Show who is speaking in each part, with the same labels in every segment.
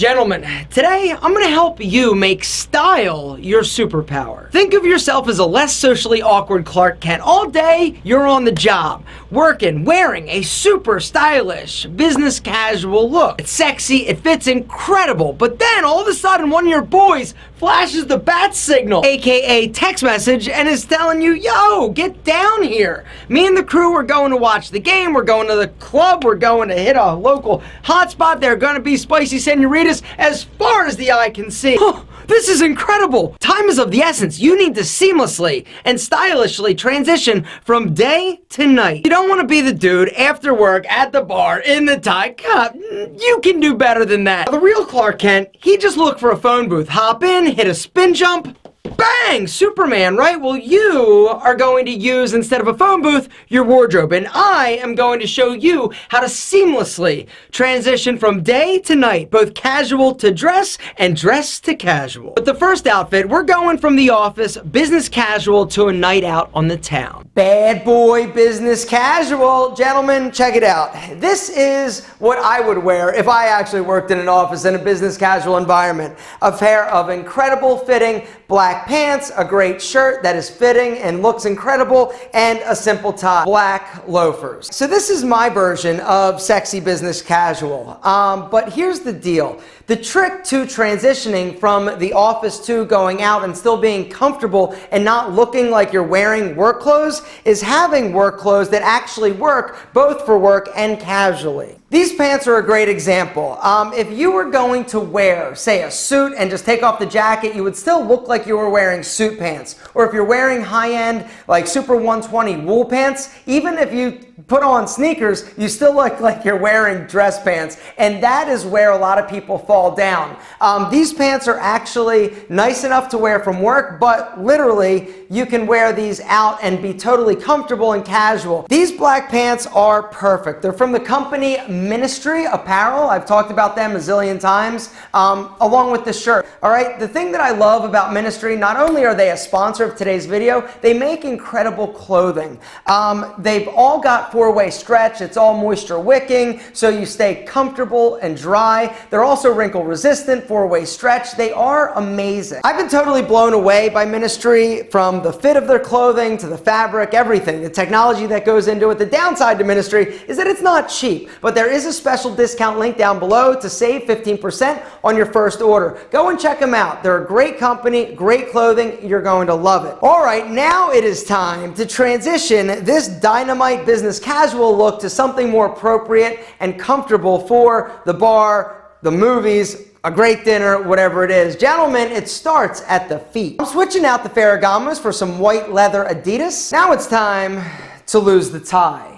Speaker 1: Gentlemen, today I'm going to help you make style your superpower. Think of yourself as a less socially awkward Clark Kent. All day, you're on the job, working, wearing a super stylish, business casual look. It's sexy, it fits incredible, but then all of a sudden one of your boys flashes the bat signal, aka text message, and is telling you, yo, get down here. Me and the crew are going to watch the game, we're going to the club, we're going to hit a local hotspot, there are going to be spicy senoritas as far as the eye can see. This is incredible! Time is of the essence. You need to seamlessly and stylishly transition from day to night. You don't want to be the dude after work at the bar in the tie cup. You can do better than that. The real Clark Kent, he just looked for a phone booth, hop in, hit a spin jump, Bang! Superman, right? Well, you are going to use, instead of a phone booth, your wardrobe. And I am going to show you how to seamlessly transition from day to night, both casual to dress and dress to casual. But the first outfit, we're going from the office, business casual, to a night out on the town. Bad boy business casual. Gentlemen, check it out. This is what I would wear if I actually worked in an office in a business casual environment. A pair of incredible fitting black pants, a great shirt that is fitting and looks incredible, and a simple tie, black loafers. So this is my version of sexy business casual. Um, but here's the deal. The trick to transitioning from the office to going out and still being comfortable and not looking like you're wearing work clothes is having work clothes that actually work both for work and casually. These pants are a great example. Um, if you were going to wear, say, a suit and just take off the jacket, you would still look like you were wearing suit pants. Or if you're wearing high-end, like Super 120 wool pants, even if you put on sneakers, you still look like you're wearing dress pants. And that is where a lot of people fall down. Um, these pants are actually nice enough to wear from work, but literally you can wear these out and be totally comfortable and casual. These black pants are perfect. They're from the company Ministry Apparel. I've talked about them a zillion times, um, along with the shirt. All right, the thing that I love about Ministry, not only are they a sponsor of today's video, they make incredible clothing. Um, they've all got four-way stretch. It's all moisture wicking, so you stay comfortable and dry. They're also wrinkle resistant, four-way stretch. They are amazing. I've been totally blown away by Ministry from the fit of their clothing to the fabric, everything, the technology that goes into it. The downside to Ministry is that it's not cheap, but there is a special discount link down below to save 15% on your first order. Go and check them out. They're a great company, great clothing. You're going to love it. All right, now it is time to transition this dynamite business casual look to something more appropriate and comfortable for the bar, the movies, a great dinner, whatever it is. Gentlemen, it starts at the feet. I'm switching out the Ferragamos for some white leather Adidas. Now it's time to lose the tie.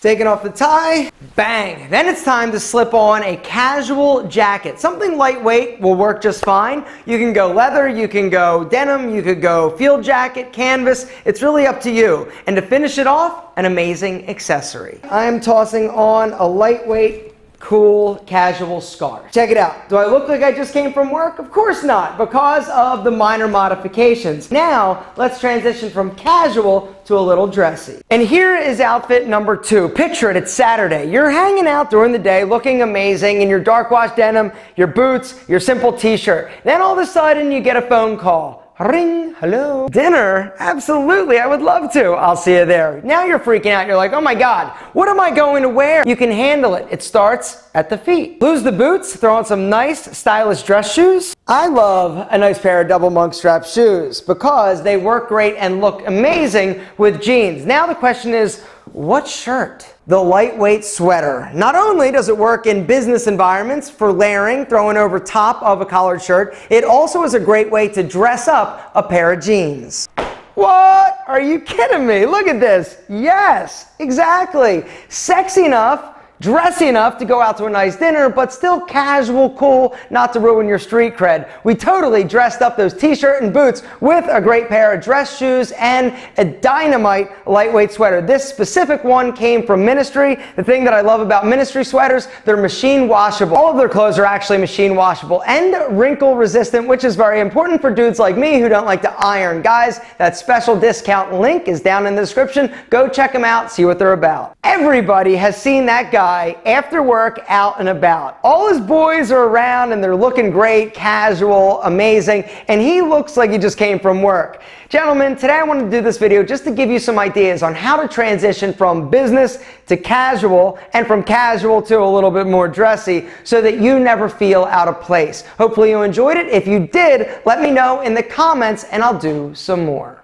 Speaker 1: Taking off the tie, bang. Then it's time to slip on a casual jacket. Something lightweight will work just fine. You can go leather, you can go denim, you could go field jacket, canvas. It's really up to you. And to finish it off, an amazing accessory. I am tossing on a lightweight cool, casual scarf. Check it out. Do I look like I just came from work? Of course not, because of the minor modifications. Now, let's transition from casual to a little dressy. And here is outfit number two. Picture it, it's Saturday. You're hanging out during the day looking amazing in your dark wash denim, your boots, your simple t-shirt. Then all of a sudden you get a phone call. Ring, hello. Dinner? Absolutely, I would love to. I'll see you there. Now you're freaking out. You're like, oh my God, what am I going to wear? You can handle it. It starts at the feet. Lose the boots, throw on some nice, stylish dress shoes. I love a nice pair of double monk strap shoes because they work great and look amazing with jeans. Now the question is, what shirt? The lightweight sweater. Not only does it work in business environments for layering, throwing over top of a collared shirt, it also is a great way to dress up a pair of jeans. What? Are you kidding me? Look at this. Yes, exactly. Sexy enough dressy enough to go out to a nice dinner, but still casual, cool, not to ruin your street cred. We totally dressed up those t-shirt and boots with a great pair of dress shoes and a dynamite lightweight sweater. This specific one came from Ministry. The thing that I love about Ministry sweaters, they're machine washable. All of their clothes are actually machine washable and wrinkle resistant, which is very important for dudes like me who don't like to iron. Guys, that special discount link is down in the description. Go check them out, see what they're about. Everybody has seen that guy after work out and about. All his boys are around and they're looking great, casual, amazing, and he looks like he just came from work. Gentlemen, today I wanted to do this video just to give you some ideas on how to transition from business to casual and from casual to a little bit more dressy so that you never feel out of place. Hopefully you enjoyed it. If you did, let me know in the comments and I'll do some more.